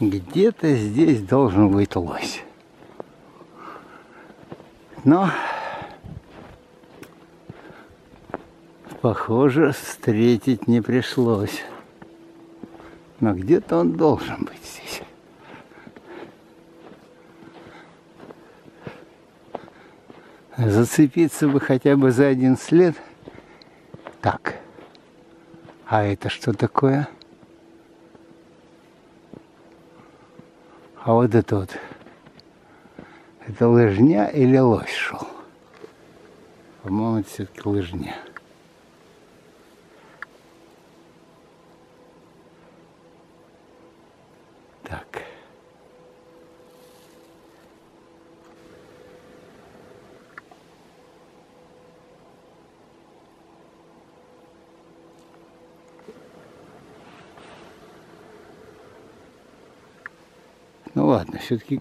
Где-то здесь должен быть лось. Но, похоже, встретить не пришлось. Но где-то он должен быть здесь. Зацепиться бы хотя бы за один след. Так. А это что такое? А вот это вот. Это лыжня или лось шел? По-моему, это все-таки лыжня. Так. Ну ладно, все-таки